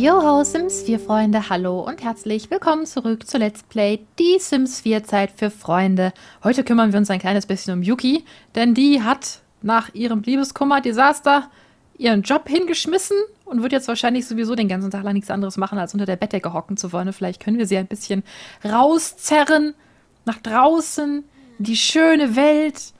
Joho, Sims 4 Freunde, hallo und herzlich willkommen zurück zu Let's Play Die Sims 4 Zeit für Freunde. Heute kümmern wir uns ein kleines bisschen um Yuki, denn die hat nach ihrem Liebeskummer-Desaster ihren Job hingeschmissen und wird jetzt wahrscheinlich sowieso den ganzen Tag lang nichts anderes machen, als unter der Bettdecke hocken zu wollen. Und vielleicht können wir sie ein bisschen rauszerren, nach draußen, in die schöne Welt.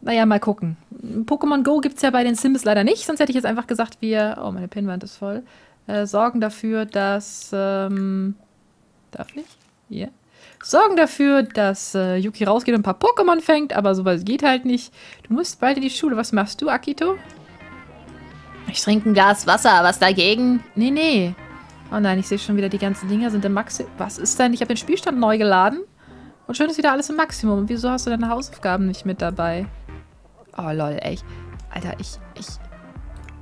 Naja, mal gucken. Pokémon Go gibt es ja bei den Sims leider nicht, sonst hätte ich jetzt einfach gesagt, wir... Oh, meine Pinwand ist voll äh, sorgen dafür, dass. Ähm, darf ich? Hier. Sorgen dafür, dass äh, Yuki rausgeht und ein paar Pokémon fängt, aber sowas geht halt nicht. Du musst bald in die Schule. Was machst du, Akito? Ich trinke ein Glas Wasser. Was dagegen? Nee, nee. Oh nein, ich sehe schon wieder, die ganzen Dinger sind im Maximum. Was ist denn? Ich habe den Spielstand neu geladen. Und schon ist wieder alles im Maximum. Und wieso hast du deine Hausaufgaben nicht mit dabei? Oh, lol, ey. Alter, ich, ich,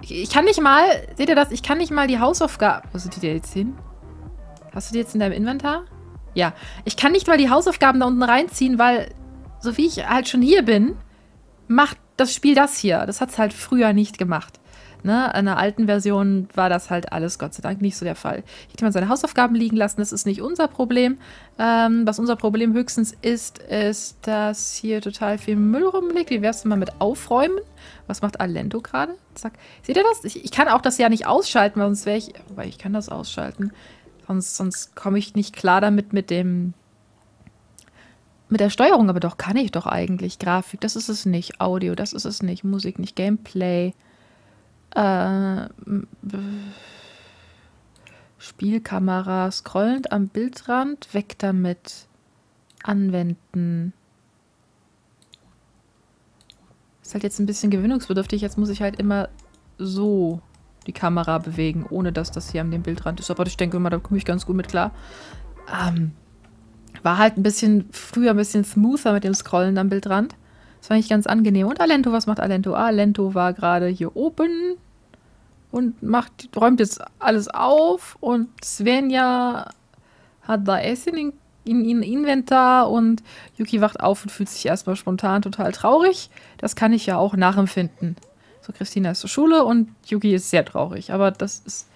ich kann nicht mal, seht ihr das? Ich kann nicht mal die Hausaufgaben... Wo sind die denn jetzt hin? Hast du die jetzt in deinem Inventar? Ja. Ich kann nicht mal die Hausaufgaben da unten reinziehen, weil, so wie ich halt schon hier bin, macht das Spiel das hier. Das hat es halt früher nicht gemacht. Ne? In der alten Version war das halt alles Gott sei Dank nicht so der Fall. Hier hätte man seine Hausaufgaben liegen lassen, das ist nicht unser Problem. Ähm, was unser Problem höchstens ist, ist, dass hier total viel Müll rumliegt. Wie wär's denn mal mit Aufräumen? Was macht Alento gerade? Zack. Seht ihr das? Ich, ich, kann auch das ja nicht ausschalten, weil sonst wäre ich... Wobei, ich kann das ausschalten. Sonst, sonst komme ich nicht klar damit mit dem... Mit der Steuerung, aber doch kann ich doch eigentlich. Grafik, das ist es nicht. Audio, das ist es nicht. Musik nicht. Gameplay. Äh, Spielkamera, scrollend am Bildrand, weg damit. Anwenden. Ist halt jetzt ein bisschen gewöhnungsbedürftig. Jetzt muss ich halt immer so die Kamera bewegen, ohne dass das hier an dem Bildrand ist. Aber ich denke immer, da komme ich ganz gut mit klar. Ähm, war halt ein bisschen früher ein bisschen smoother mit dem Scrollen am Bildrand. Das fand ich ganz angenehm. Und Alento, was macht Alento? Alento war gerade hier oben und macht, räumt jetzt alles auf. Und Svenja hat da Essen in, in Inventar und Yuki wacht auf und fühlt sich erstmal spontan total traurig. Das kann ich ja auch nachempfinden. So, Christina ist zur Schule und Yuki ist sehr traurig. Aber das ist.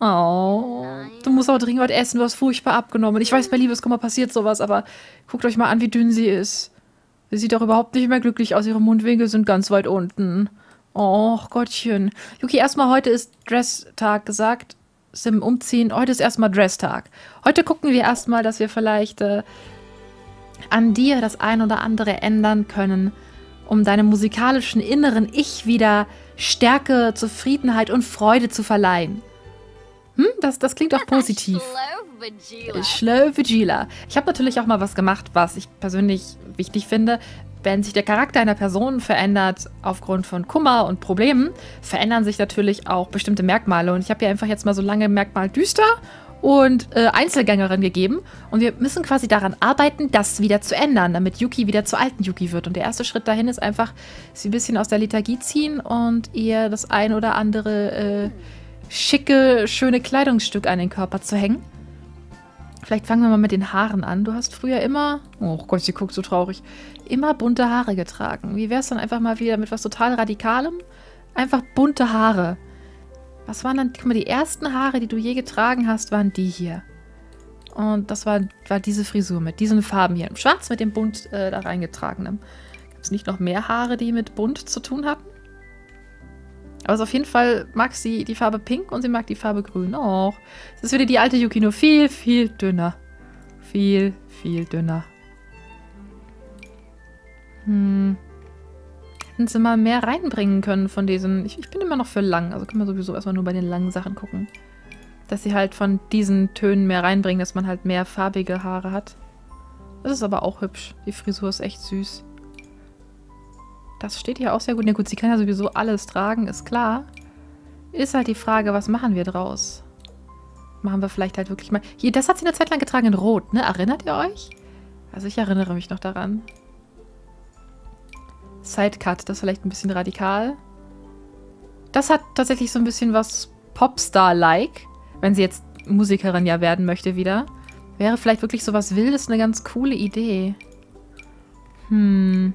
Oh, du musst auch dringend was essen, du hast furchtbar abgenommen. Ich weiß, bei Liebeskummer passiert sowas, aber guckt euch mal an, wie dünn sie ist. Sie sieht doch überhaupt nicht mehr glücklich aus. Ihre Mundwinkel sind ganz weit unten. Oh Gottchen. Yuki, erstmal heute ist Dress-Tag gesagt. Sim umziehen. Heute ist erstmal Dress-Tag. Heute gucken wir erstmal, dass wir vielleicht äh, an dir das ein oder andere ändern können, um deinem musikalischen inneren Ich wieder Stärke, Zufriedenheit und Freude zu verleihen. Hm, das, das klingt doch positiv. Schlau Vigila. Ich habe natürlich auch mal was gemacht, was ich persönlich wichtig finde. Wenn sich der Charakter einer Person verändert aufgrund von Kummer und Problemen, verändern sich natürlich auch bestimmte Merkmale. Und ich habe ja einfach jetzt mal so lange Merkmal düster und äh, Einzelgängerin gegeben. Und wir müssen quasi daran arbeiten, das wieder zu ändern, damit Yuki wieder zur alten Yuki wird. Und der erste Schritt dahin ist einfach, sie ein bisschen aus der Lethargie ziehen und ihr das ein oder andere äh, schicke, schöne Kleidungsstück an den Körper zu hängen. Vielleicht fangen wir mal mit den Haaren an. Du hast früher immer, oh Gott, sie guckt so traurig, immer bunte Haare getragen. Wie wäre es dann einfach mal wieder mit was total Radikalem? Einfach bunte Haare. Was waren dann, guck mal, die ersten Haare, die du je getragen hast, waren die hier. Und das war, war diese Frisur mit diesen Farben hier. Schwarz mit dem bunt äh, da reingetragenem. Gibt es nicht noch mehr Haare, die mit bunt zu tun hatten? Aber auf jeden Fall mag sie die Farbe pink und sie mag die Farbe grün auch. Es ist wieder die alte Yuki, nur viel, viel dünner. Viel, viel dünner. Hm. Hätten sie mal mehr reinbringen können von diesen... Ich, ich bin immer noch für lang, also können wir sowieso erstmal nur bei den langen Sachen gucken. Dass sie halt von diesen Tönen mehr reinbringen, dass man halt mehr farbige Haare hat. Das ist aber auch hübsch. Die Frisur ist echt süß. Das steht hier auch sehr gut. Na gut, sie kann ja sowieso alles tragen, ist klar. Ist halt die Frage, was machen wir draus? Machen wir vielleicht halt wirklich mal... Hier, das hat sie eine Zeit lang getragen in Rot, ne? Erinnert ihr euch? Also ich erinnere mich noch daran. Sidecut, das ist vielleicht ein bisschen radikal. Das hat tatsächlich so ein bisschen was Popstar-like, wenn sie jetzt Musikerin ja werden möchte wieder. Wäre vielleicht wirklich so was Wildes eine ganz coole Idee. Hm.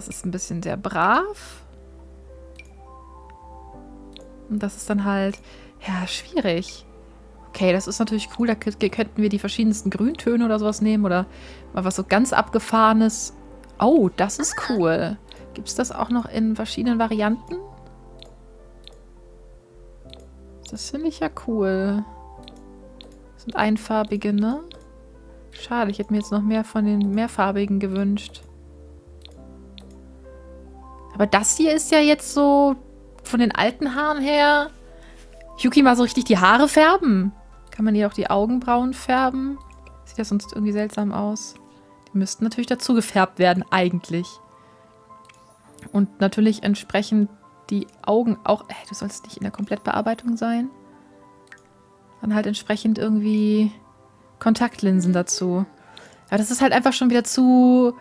Das ist ein bisschen sehr brav. Und das ist dann halt, ja, schwierig. Okay, das ist natürlich cool. Da könnten wir die verschiedensten Grüntöne oder sowas nehmen. Oder mal was so ganz abgefahrenes. Oh, das ist cool. Gibt es das auch noch in verschiedenen Varianten? Das finde ich ja cool. Das sind einfarbige, ne? Schade, ich hätte mir jetzt noch mehr von den mehrfarbigen gewünscht. Aber das hier ist ja jetzt so von den alten Haaren her. Yuki mal so richtig die Haare färben. Kann man hier auch die Augenbrauen färben? Sieht ja sonst irgendwie seltsam aus. Die müssten natürlich dazu gefärbt werden, eigentlich. Und natürlich entsprechend die Augen auch... Ey, du sollst nicht in der Komplettbearbeitung sein. Dann halt entsprechend irgendwie Kontaktlinsen dazu. Aber das ist halt einfach schon wieder zu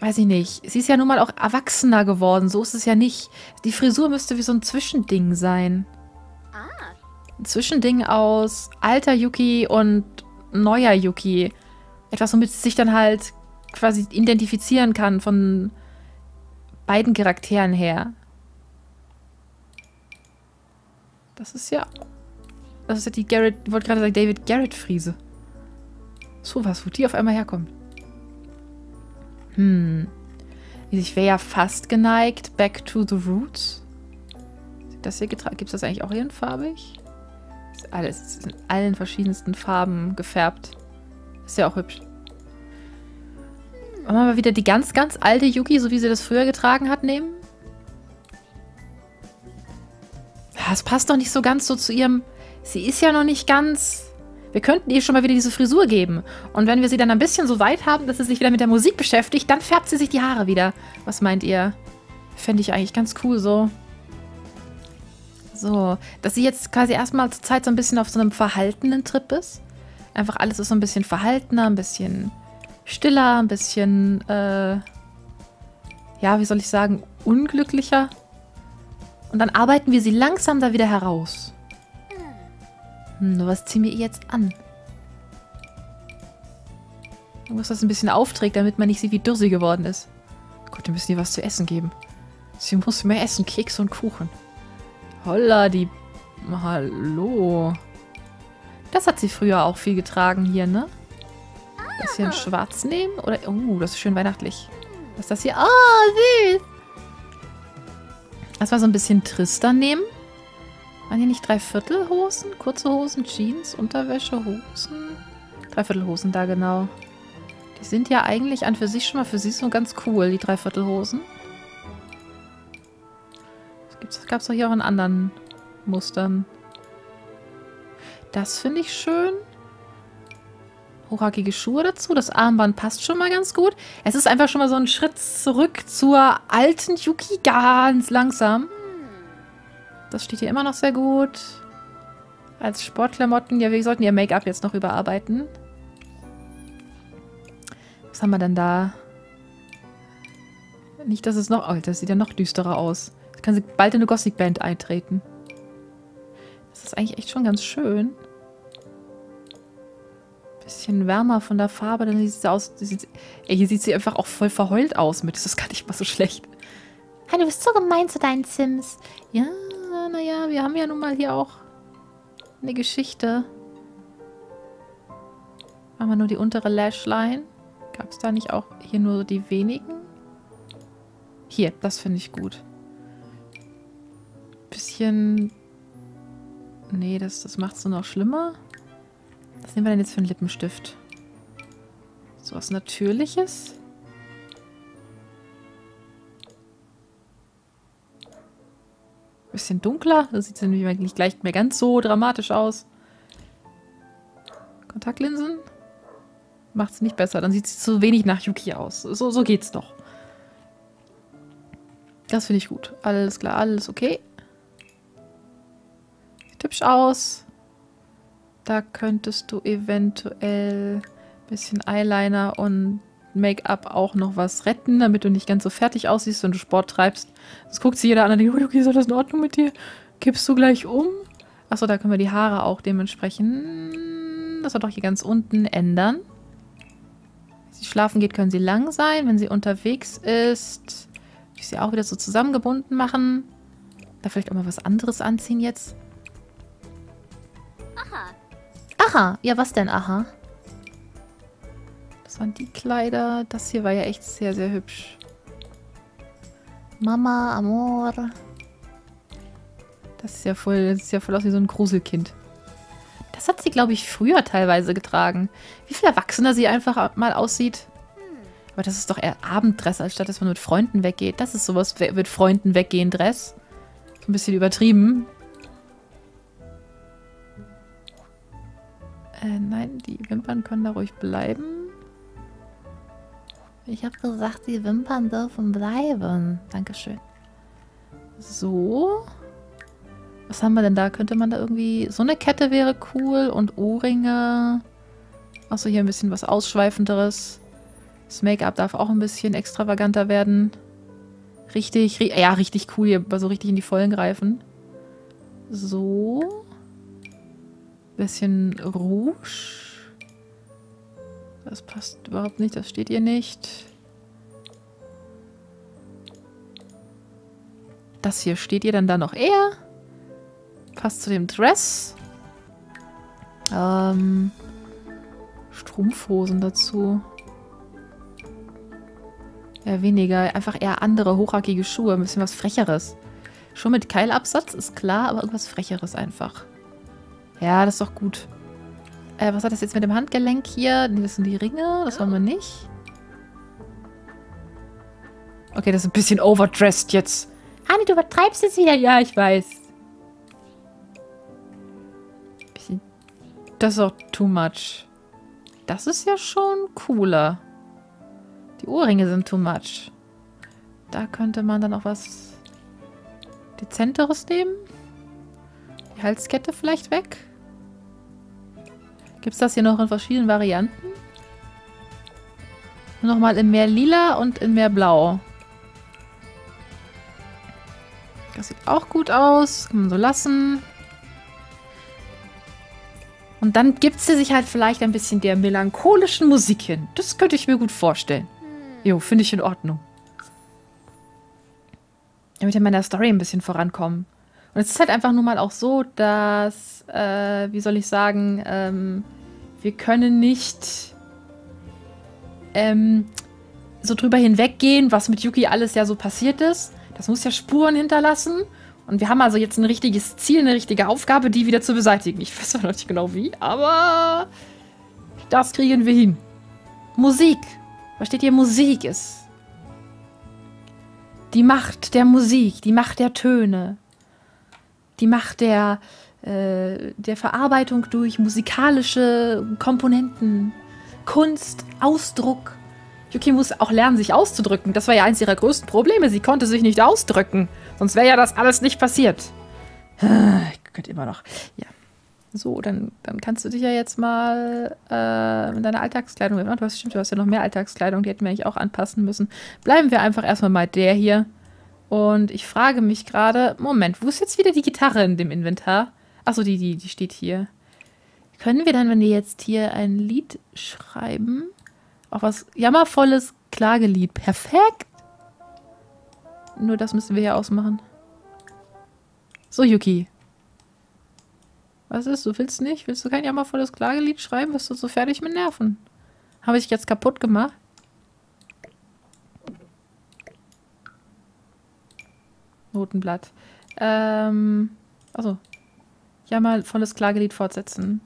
weiß ich nicht. Sie ist ja nun mal auch erwachsener geworden. So ist es ja nicht. Die Frisur müsste wie so ein Zwischending sein. Ah. Ein Zwischending aus alter Yuki und neuer Yuki. Etwas, womit sie sich dann halt quasi identifizieren kann von beiden Charakteren her. Das ist ja... Das ist ja die Garrett... Ich wollte gerade sagen, David Garrett-Friese. So was, wo die auf einmal herkommt. Hm. Ich wäre ja fast geneigt. Back to the Roots. Das hier. Gibt es das eigentlich auch hier in? Ist alles in allen verschiedensten Farben gefärbt. Ist ja auch hübsch. Wollen wir mal wieder die ganz, ganz alte Yuki, so wie sie das früher getragen hat, nehmen? Das passt doch nicht so ganz so zu ihrem... Sie ist ja noch nicht ganz wir könnten ihr schon mal wieder diese Frisur geben. Und wenn wir sie dann ein bisschen so weit haben, dass sie sich wieder mit der Musik beschäftigt, dann färbt sie sich die Haare wieder. Was meint ihr? Fände ich eigentlich ganz cool so. So, dass sie jetzt quasi erstmal zur Zeit so ein bisschen auf so einem verhaltenen Trip ist. Einfach alles ist so ein bisschen verhaltener, ein bisschen stiller, ein bisschen, äh, ja, wie soll ich sagen, unglücklicher. Und dann arbeiten wir sie langsam da wieder heraus. Hm, was ziehen wir ihr jetzt an? Irgendwas, was ein bisschen aufträgt, damit man nicht sieht, wie dürr sie geworden ist. Gott, wir müssen ihr was zu essen geben. Sie muss mehr essen, Keks und Kuchen. Holla, die... Hallo. Das hat sie früher auch viel getragen hier, ne? Das hier in schwarz nehmen? Oder... Oh, das ist schön weihnachtlich. Was ist das hier? Ah, oh, süß. Das war so ein bisschen trister nehmen. Waren hier nicht Dreiviertelhosen? Kurze Hosen, Jeans, Unterwäsche, Hosen? Dreiviertelhosen, da genau. Die sind ja eigentlich an für sich schon mal für sie so ganz cool, die Dreiviertelhosen. Das gab es doch hier auch in anderen Mustern. Das finde ich schön. Hochhackige Schuhe dazu. Das Armband passt schon mal ganz gut. Es ist einfach schon mal so ein Schritt zurück zur alten Yuki ganz langsam. Das steht hier immer noch sehr gut. Als Sportklamotten. Ja, wir sollten ihr Make-up jetzt noch überarbeiten. Was haben wir denn da? Nicht, dass es noch... Oh, das sieht ja noch düsterer aus. Jetzt kann sie bald in eine Gothic-Band eintreten. Das ist eigentlich echt schon ganz schön. Bisschen wärmer von der Farbe, dann sieht sie aus... Sieht, ey, hier sieht sie einfach auch voll verheult aus mit. Das ist gar nicht mal so schlecht. Hey, du bist so gemein zu deinen Sims. Ja, naja, wir haben ja nun mal hier auch eine Geschichte. Machen wir nur die untere Lashline. Gab es da nicht auch hier nur die wenigen? Hier, das finde ich gut. Bisschen... Nee, das, das macht es nur noch schlimmer. Was nehmen wir denn jetzt für einen Lippenstift? So was Natürliches? Bisschen dunkler. Das sieht nämlich gleich mehr ganz so dramatisch aus. Kontaktlinsen? Macht es nicht besser. Dann sieht sie zu wenig nach Yuki aus. So, so geht's doch. Das finde ich gut. Alles klar, alles okay. Sieht hübsch aus. Da könntest du eventuell ein bisschen Eyeliner und Make-up auch noch was retten, damit du nicht ganz so fertig aussiehst, wenn du Sport treibst. Das guckt sich jeder an und denkt, okay, ist das in Ordnung mit dir? Kippst du gleich um? Achso, da können wir die Haare auch dementsprechend, das war doch hier ganz unten, ändern. Wenn sie schlafen geht, können sie lang sein. Wenn sie unterwegs ist, ich sie auch wieder so zusammengebunden machen. Da vielleicht auch mal was anderes anziehen jetzt? Aha. Aha. Ja, was denn, aha? Das waren die Kleider. Das hier war ja echt sehr, sehr hübsch. Mama, Amor. Das ist ja voll, das ist ja voll aus wie so ein Gruselkind. Das hat sie, glaube ich, früher teilweise getragen. Wie viel erwachsener sie einfach mal aussieht. Aber das ist doch eher Abenddress, anstatt dass man mit Freunden weggeht. Das ist sowas mit Freunden weggehen Dress. So ein bisschen übertrieben. Äh, nein, die Wimpern können da ruhig bleiben. Ich habe gesagt, die Wimpern dürfen bleiben. Dankeschön. So. Was haben wir denn da? Könnte man da irgendwie... So eine Kette wäre cool und Ohrringe. Achso, hier ein bisschen was Ausschweifenderes. Das Make-up darf auch ein bisschen extravaganter werden. Richtig, ri ja, richtig cool hier, so richtig in die Vollen greifen. So. Bisschen Rouge. Das passt überhaupt nicht, das steht ihr nicht. Das hier steht ihr dann da noch eher. Passt zu dem Dress. Ähm, Strumpfhosen dazu. Ja, weniger. Einfach eher andere, hochhackige Schuhe. Ein bisschen was Frecheres. Schon mit Keilabsatz, ist klar, aber irgendwas Frecheres einfach. Ja, das ist doch gut. Äh, was hat das jetzt mit dem Handgelenk hier? Das sind die Ringe, das wollen wir nicht. Okay, das ist ein bisschen overdressed jetzt. Hanni, du übertreibst jetzt wieder. Ja, ich weiß. Das ist auch too much. Das ist ja schon cooler. Die Ohrringe sind too much. Da könnte man dann auch was Dezenteres nehmen. Die Halskette vielleicht weg. Gibt es das hier noch in verschiedenen Varianten? Nochmal in mehr lila und in mehr blau. Das sieht auch gut aus. Kann man so lassen. Und dann gibt sie sich halt vielleicht ein bisschen der melancholischen Musik hin. Das könnte ich mir gut vorstellen. Jo, finde ich in Ordnung. Damit wir in meiner Story ein bisschen vorankommen. Und es ist halt einfach nur mal auch so, dass, äh, wie soll ich sagen, ähm, wir können nicht ähm, so drüber hinweggehen, was mit Yuki alles ja so passiert ist. Das muss ja Spuren hinterlassen. Und wir haben also jetzt ein richtiges Ziel, eine richtige Aufgabe, die wieder zu beseitigen. Ich weiß noch nicht genau wie, aber das kriegen wir hin. Musik. Was steht hier? Musik ist. Die Macht der Musik, die Macht der Töne, die Macht der, äh, der Verarbeitung durch musikalische Komponenten, Kunst, Ausdruck. Yuki muss auch lernen, sich auszudrücken. Das war ja eins ihrer größten Probleme. Sie konnte sich nicht ausdrücken. Sonst wäre ja das alles nicht passiert. Ich könnte immer noch. Ja. So, dann, dann kannst du dich ja jetzt mal äh, in deiner Alltagskleidung. Du hast, stimmt, du hast ja noch mehr Alltagskleidung, die hätten wir eigentlich auch anpassen müssen. Bleiben wir einfach erstmal bei der hier. Und ich frage mich gerade, Moment, wo ist jetzt wieder die Gitarre in dem Inventar? Achso, die, die, die steht hier. Können wir dann, wenn wir jetzt hier ein Lied schreiben, auch was jammervolles Klagelied? Perfekt! Nur das müssen wir hier ausmachen. So, Yuki. Was ist? Du willst nicht? Willst du kein jammervolles Klagelied schreiben? Bist du so fertig mit Nerven? Habe ich jetzt kaputt gemacht? Notenblatt. Ähm. Achso. Jammervolles Klagelied fortsetzen.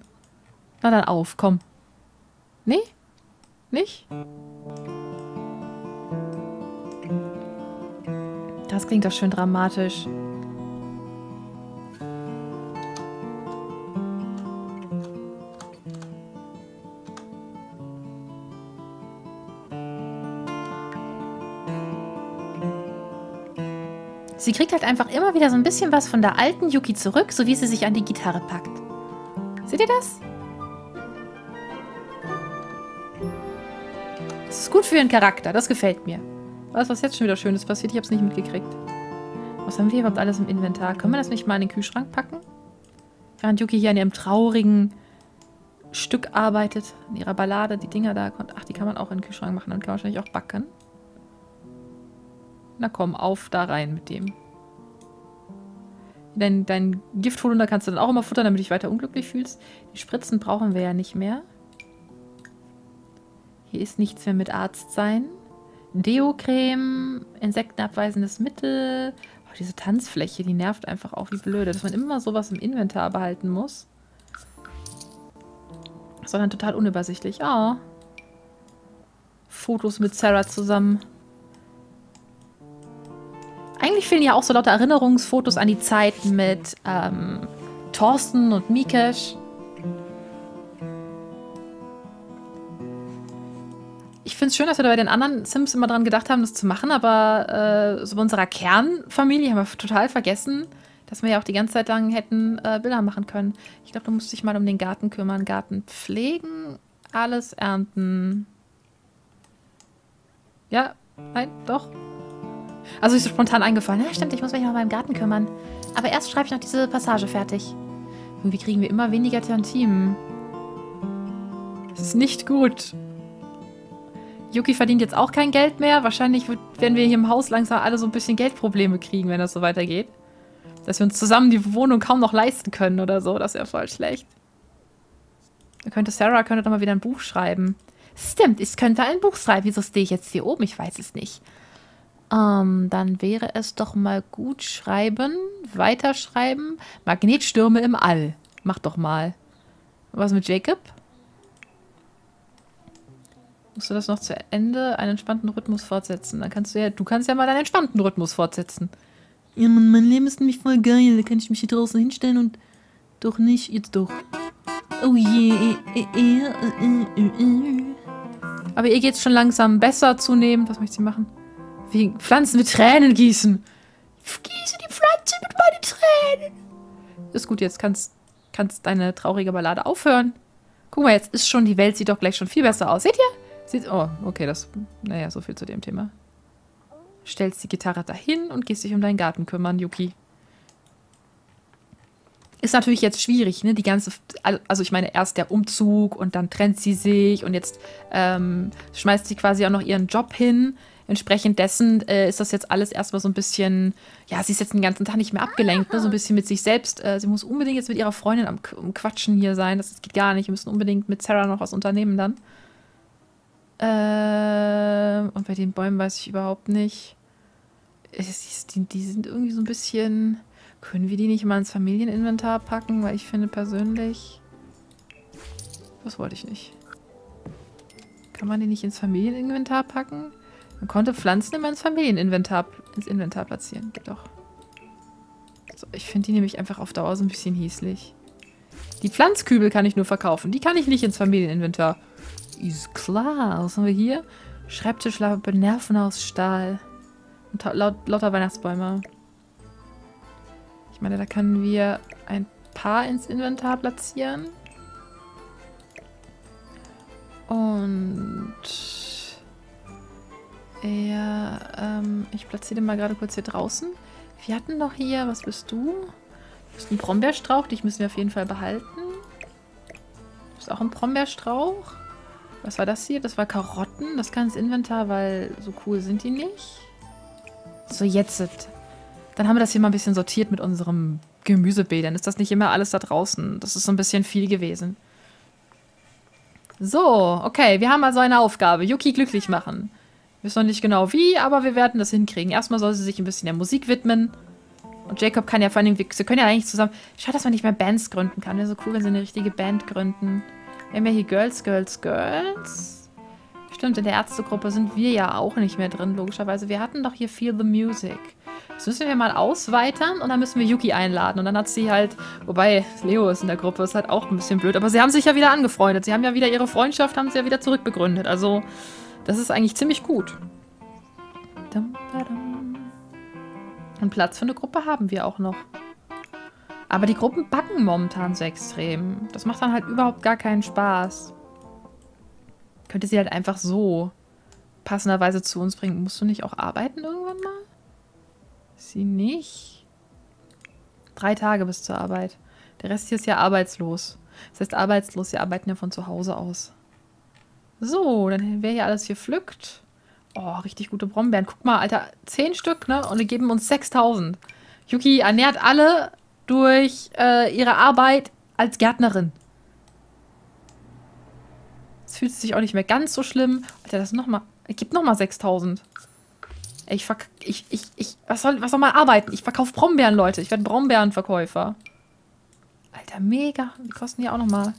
Na dann auf, komm. Nee? Nicht? Das klingt doch schön dramatisch. Sie kriegt halt einfach immer wieder so ein bisschen was von der alten Yuki zurück, so wie sie sich an die Gitarre packt. Seht ihr das? Das ist gut für ihren Charakter, das gefällt mir. Was, was jetzt schon wieder Schönes passiert? Ich habe es nicht mitgekriegt. Was haben wir überhaupt alles im Inventar? Können wir das nicht mal in den Kühlschrank packen? Während Yuki hier an ihrem traurigen Stück arbeitet, an ihrer Ballade, die Dinger da. Ach, die kann man auch in den Kühlschrank machen, dann kann man wahrscheinlich auch backen. Na komm, auf da rein mit dem. Dein, dein Giftvolunder kannst du dann auch immer futtern, damit du dich weiter unglücklich fühlst. Die Spritzen brauchen wir ja nicht mehr. Hier ist nichts mehr mit Arzt sein. Deo-Creme, insektenabweisendes Mittel. Oh, diese Tanzfläche, die nervt einfach auch wie blöde, dass man immer sowas im Inventar behalten muss. Sondern total unübersichtlich. Oh. Fotos mit Sarah zusammen. Eigentlich fehlen ja auch so lauter Erinnerungsfotos an die Zeit mit ähm, Thorsten und Mikesh. Ich finde es schön, dass wir da bei den anderen Sims immer dran gedacht haben, das zu machen, aber äh, so bei unserer Kernfamilie haben wir total vergessen, dass wir ja auch die ganze Zeit lang hätten äh, Bilder machen können. Ich glaube, du musst dich mal um den Garten kümmern. Garten pflegen, alles ernten. Ja, nein, doch. Also ist so spontan eingefallen. Ja, stimmt, ich muss mich mal beim Garten kümmern. Aber erst schreibe ich noch diese Passage fertig. Irgendwie kriegen wir immer weniger Tantimen. Das ist nicht gut. Yuki verdient jetzt auch kein Geld mehr. Wahrscheinlich werden wir hier im Haus langsam alle so ein bisschen Geldprobleme kriegen, wenn das so weitergeht. Dass wir uns zusammen die Wohnung kaum noch leisten können oder so. Das wäre voll schlecht. Da könnte Sarah könnte doch mal wieder ein Buch schreiben. Stimmt, ich könnte ein Buch schreiben. Wieso stehe ich jetzt hier oben? Ich weiß es nicht. Ähm, dann wäre es doch mal gut schreiben, weiterschreiben. Magnetstürme im All. Mach doch mal. Was mit Jacob? Musst du das noch zu Ende einen entspannten Rhythmus fortsetzen? Dann kannst du ja, du kannst ja mal deinen entspannten Rhythmus fortsetzen. Ja, Mann, mein Leben ist nämlich voll geil. Da kann ich mich hier draußen hinstellen und doch nicht, jetzt doch. Oh je, yeah. Aber ihr geht schon langsam besser zunehmend. Was möchte sie machen? Wie Pflanzen mit Tränen gießen. Gieße die Pflanze mit meinen Tränen. Ist gut, jetzt kannst, kannst deine traurige Ballade aufhören. Guck mal, jetzt ist schon, die Welt sieht doch gleich schon viel besser aus. Seht ihr? Sieht, oh, okay, das, naja, so viel zu dem Thema. Stellst die Gitarre dahin und gehst dich um deinen Garten kümmern, Yuki. Ist natürlich jetzt schwierig, ne? Die ganze, also ich meine, erst der Umzug und dann trennt sie sich und jetzt ähm, schmeißt sie quasi auch noch ihren Job hin. Entsprechend dessen äh, ist das jetzt alles erstmal so ein bisschen, ja, sie ist jetzt den ganzen Tag nicht mehr abgelenkt, ne? so ein bisschen mit sich selbst. Äh, sie muss unbedingt jetzt mit ihrer Freundin am, am Quatschen hier sein. Das, das, geht gar nicht. Wir müssen unbedingt mit Sarah noch was unternehmen dann. Äh, und bei den Bäumen weiß ich überhaupt nicht. Die, die sind irgendwie so ein bisschen. Können wir die nicht mal ins Familieninventar packen? Weil ich finde persönlich. Das wollte ich nicht. Kann man die nicht ins Familieninventar packen? Man konnte Pflanzen immer ins Familieninventar ins Inventar platzieren. Geht doch. So, ich finde die nämlich einfach auf Dauer so ein bisschen hieslich. Die Pflanzkübel kann ich nur verkaufen. Die kann ich nicht ins Familieninventar. Ist klar. Was haben wir hier? Schreibtischlampe, Nerven aus Stahl. Und laut, lauter Weihnachtsbäume. Ich meine, da können wir ein paar ins Inventar platzieren. Und ja, ähm, ich platziere den mal gerade kurz hier draußen. Wir hatten doch hier, was bist du? Du bist ein Brombeerstrauch, dich müssen wir auf jeden Fall behalten. Du bist auch ein Brombeerstrauch. Was war das hier? Das war Karotten. Das kann ins Inventar, weil so cool sind die nicht. So, jetzt. Dann haben wir das hier mal ein bisschen sortiert mit unserem Gemüsebeet. Dann ist das nicht immer alles da draußen. Das ist so ein bisschen viel gewesen. So, okay. Wir haben also eine Aufgabe. Yuki glücklich machen. Wissen noch nicht genau wie, aber wir werden das hinkriegen. Erstmal soll sie sich ein bisschen der Musik widmen. Und Jacob kann ja vor allem, sie können ja eigentlich zusammen. Schade, dass man nicht mehr Bands gründen kann. Wäre so cool, wenn sie eine richtige Band gründen. Wir haben ja hier Girls, Girls, Girls. Stimmt, in der Ärztegruppe sind wir ja auch nicht mehr drin, logischerweise. Wir hatten doch hier Feel the Music. Das müssen wir mal ausweitern und dann müssen wir Yuki einladen. Und dann hat sie halt, wobei Leo ist in der Gruppe, ist halt auch ein bisschen blöd. Aber sie haben sich ja wieder angefreundet. Sie haben ja wieder ihre Freundschaft, haben sie ja wieder zurückbegründet. Also das ist eigentlich ziemlich gut. Und Platz für eine Gruppe haben wir auch noch. Aber die Gruppen backen momentan so extrem. Das macht dann halt überhaupt gar keinen Spaß. Könnte sie halt einfach so passenderweise zu uns bringen. Musst du nicht auch arbeiten irgendwann mal? Sie nicht. Drei Tage bis zur Arbeit. Der Rest hier ist ja arbeitslos. Das heißt arbeitslos, sie arbeiten ja von zu Hause aus. So, dann wäre hier alles hier pflückt. Oh, richtig gute Brombeeren. Guck mal, Alter, zehn Stück, ne? Und die geben uns 6000. Yuki ernährt alle durch äh, ihre Arbeit als Gärtnerin. Es fühlt sich auch nicht mehr ganz so schlimm. Alter, das noch mal, gibt nochmal 6000. Ich, verk ich, ich, ich, was soll, was soll man arbeiten? Ich verkaufe Brombeeren, Leute. Ich werde Brombeerenverkäufer. Alter, mega. Die kosten ja auch nochmal,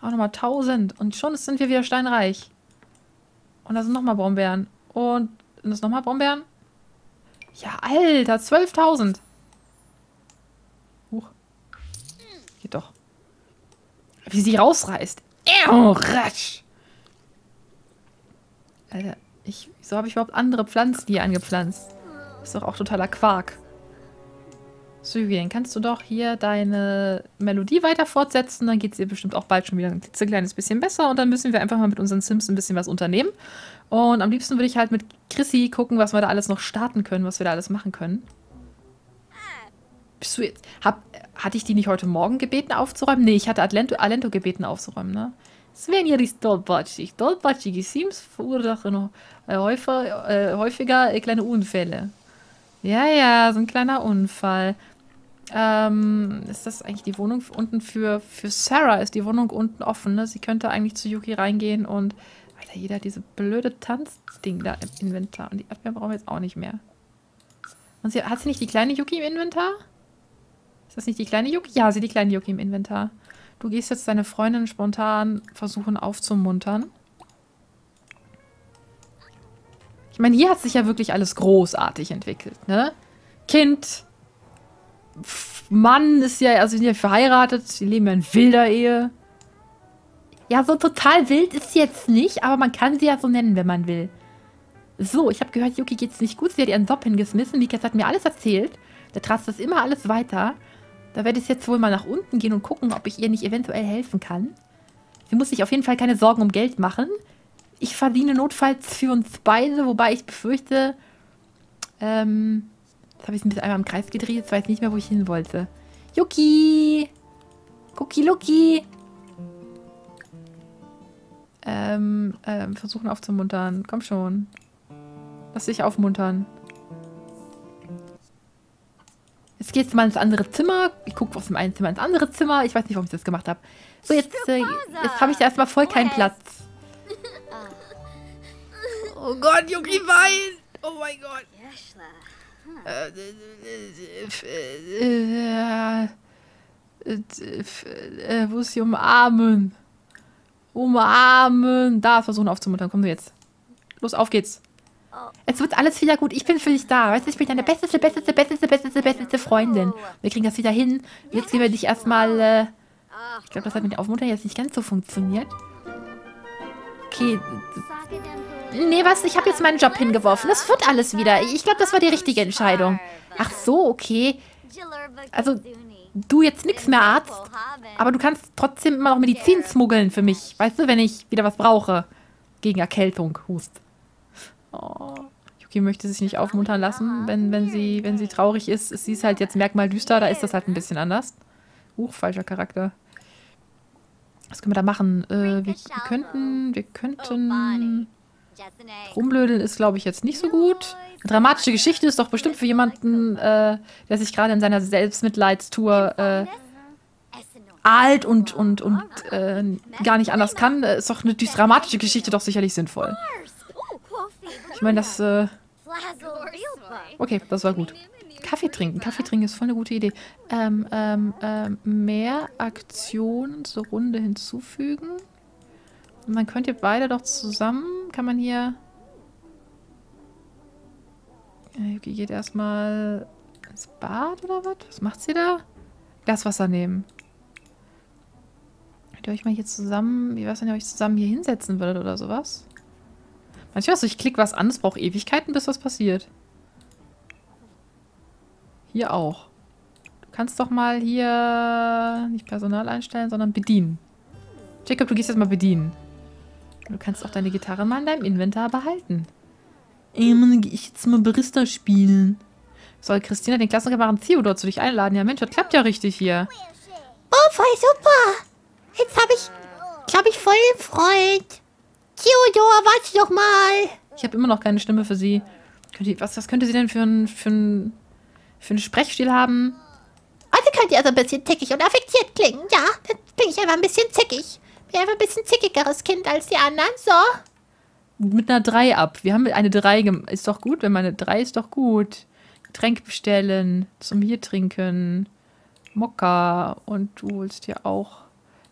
auch nochmal 1000. Und schon sind wir wieder steinreich. Und da sind nochmal Brombeeren. Und, und das nochmal Brombeeren? Ja, Alter, 12.000. Huch. Geht doch. Wie sie rausreißt. Ew, rasch. Alter, ich, wieso habe ich überhaupt andere Pflanzen hier angepflanzt? Ist doch auch totaler Quark. Syrien, kannst du doch hier deine Melodie weiter fortsetzen, dann geht es ihr bestimmt auch bald schon wieder ein kleines bisschen besser und dann müssen wir einfach mal mit unseren Sims ein bisschen was unternehmen. Und am liebsten würde ich halt mit Chrissy gucken, was wir da alles noch starten können, was wir da alles machen können. Bist du jetzt, hab, hatte ich die nicht heute Morgen gebeten aufzuräumen? Nee, ich hatte Alento, Alento gebeten aufzuräumen, ne? Svenja ist tollpatschig. Tollpatschige Sims verursachen äh, häufiger, äh, häufiger äh, kleine Unfälle. Ja, ja, so ein kleiner Unfall. Ähm, ist das eigentlich die Wohnung unten für, für Sarah? Ist die Wohnung unten offen, ne? Sie könnte eigentlich zu Yuki reingehen und. Alter, jeder hat diese blöde Tanzding da im Inventar. Und die Erdbeeren brauchen wir jetzt auch nicht mehr. Und sie, hat sie nicht die kleine Yuki im Inventar? Ist das nicht die kleine Yuki? Ja, sie hat die kleine Yuki im Inventar. Du gehst jetzt deine Freundin spontan versuchen aufzumuntern. Ich meine, hier hat sich ja wirklich alles großartig entwickelt, ne? Kind, Mann ist ja, also sind ja verheiratet, sie leben ja in wilder Ehe. Ja, so total wild ist sie jetzt nicht, aber man kann sie ja so nennen, wenn man will. So, ich habe gehört, Yuki geht's nicht gut. Sie hat ihren Job hingeschmissen. Mikas hat mir alles erzählt. Der trast das immer alles weiter. Da werde ich jetzt wohl mal nach unten gehen und gucken, ob ich ihr nicht eventuell helfen kann. Sie muss sich auf jeden Fall keine Sorgen um Geld machen. Ich verdiene notfalls für uns beide, wobei ich befürchte, ähm, jetzt habe ich es ein bisschen einmal im Kreis gedreht, jetzt weiß ich nicht mehr, wo ich hin wollte. Yuki! Cookie Lucky! Ähm, ähm, versuchen aufzumuntern. Komm schon. Lass dich aufmuntern. Jetzt geht's mal ins andere Zimmer. Ich gucke aus dem einen Zimmer ins andere Zimmer. Ich weiß nicht, warum ich das gemacht habe. So, jetzt, äh, jetzt habe ich da erstmal voll keinen Platz. Oh Gott, Yuki weint. Oh mein Gott. Äh, wo ist sie umarmen? Umarmen. Da, versuchen aufzumuntern. Komm du jetzt. Los, auf geht's. Es wird alles wieder gut. Ich bin für dich da. Weißt du, ich bin deine beste, beste, beste, beste, beste Freundin. Wir kriegen das wieder hin. Jetzt gehen wir dich erstmal. Äh ich glaube, das hat mit der Aufmuntern jetzt nicht ganz so funktioniert. Okay. Nee, was? Ich habe jetzt meinen Job hingeworfen. Das wird alles wieder. Ich glaube, das war die richtige Entscheidung. Ach so, okay. Also, du jetzt nichts mehr Arzt, aber du kannst trotzdem immer noch Medizin smuggeln für mich. Weißt du, wenn ich wieder was brauche. Gegen Erkältung, Hust. Oh. Yuki möchte sich nicht aufmuntern lassen, wenn, wenn, sie, wenn sie traurig ist. Sie ist halt jetzt Merkmal düster, da ist das halt ein bisschen anders. Huch, falscher Charakter. Was können wir da machen? Äh, wir, wir könnten, wir könnten... Rumblödeln ist, glaube ich, jetzt nicht so gut. Eine dramatische Geschichte ist doch bestimmt für jemanden, äh, der sich gerade in seiner Selbstmitleidstour äh, alt und, und, und äh, gar nicht anders kann. Ist doch eine dramatische Geschichte doch sicherlich sinnvoll. Ich meine, das... Äh okay, das war gut. Kaffee trinken. Kaffee trinken ist voll eine gute Idee. Ähm, ähm, ähm, mehr Aktionen zur Runde hinzufügen. Man könnte beide doch zusammen... Kann man hier... Yuki geht erstmal ins Bad oder was? Was macht sie da? Glaswasser nehmen. Könnt ihr euch mal hier zusammen... Wie weiß wenn ihr euch zusammen hier hinsetzen würdet oder sowas? Manchmal so, ich klicke was an, es braucht Ewigkeiten, bis was passiert. Hier auch. Du kannst doch mal hier nicht Personal einstellen, sondern bedienen. Jacob, du gehst jetzt mal bedienen. Du kannst auch deine Gitarre mal in deinem Inventar behalten. Ey, Mann, gehe ich jetzt mal Barista spielen. Soll Christina den Klassenkameraden Theodor zu dich einladen? Ja, Mensch, das klappt ja richtig hier. Oh, voll super. Jetzt habe ich, glaube ich, voll den Freund. Theodor, warte doch mal. Ich habe immer noch keine Stimme für sie. Was, was könnte sie denn für einen für ein, für ein Sprechstil haben? Oh Heute könnt ihr also ein bisschen zickig und affektiert klingen. Ja, dann klinge ich einfach ein bisschen zickig. Bin einfach ein bisschen zickigeres Kind als die anderen. So. Mit einer 3 ab. Wir haben eine 3 gemacht. Ist doch gut, wenn man eine 3 ist doch gut. Getränk bestellen, zum Bier trinken, Mokka und du willst ja auch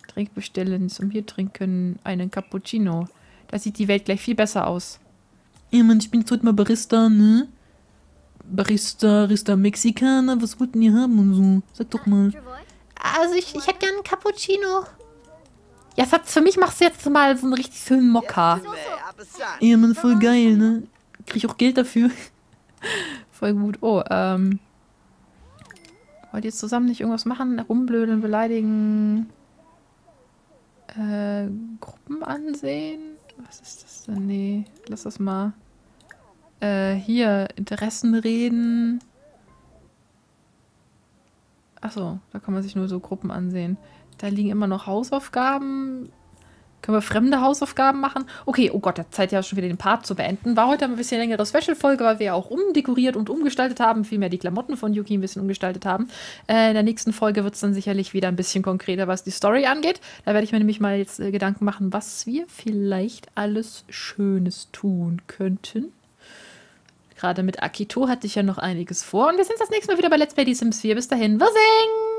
Trink bestellen, zum Bier trinken, einen Cappuccino. Da sieht die Welt gleich viel besser aus. Ja, Mann, ich bin jetzt heute mal Barista, ne? Barista, Barista Mexikaner, was wollten ihr haben und so? Sag doch mal. Also ich, ich hätte gern einen Cappuccino. Ja, Schatz, für mich machst du jetzt mal so einen richtig schönen Mokka. Ja, Mann, voll geil, ne? Krieg ich auch Geld dafür. voll gut. Oh, ähm. Wollt ihr jetzt zusammen nicht irgendwas machen? Rumblödeln, beleidigen? Äh, Gruppen ansehen? Was ist das denn? Nee, lass das mal. Äh, hier, Interessen reden. Achso, da kann man sich nur so Gruppen ansehen. Da liegen immer noch Hausaufgaben. Können wir fremde Hausaufgaben machen? Okay, oh Gott, der Zeit ja schon wieder den Part zu beenden. War heute ein bisschen längere Special-Folge, weil wir ja auch umdekoriert und umgestaltet haben. Vielmehr die Klamotten von Yuki ein bisschen umgestaltet haben. Äh, in der nächsten Folge wird es dann sicherlich wieder ein bisschen konkreter, was die Story angeht. Da werde ich mir nämlich mal jetzt äh, Gedanken machen, was wir vielleicht alles Schönes tun könnten. Gerade mit Akito hatte ich ja noch einiges vor. Und wir sehen uns das nächste Mal wieder bei Let's Play The Sims 4. Bis dahin, wir singen!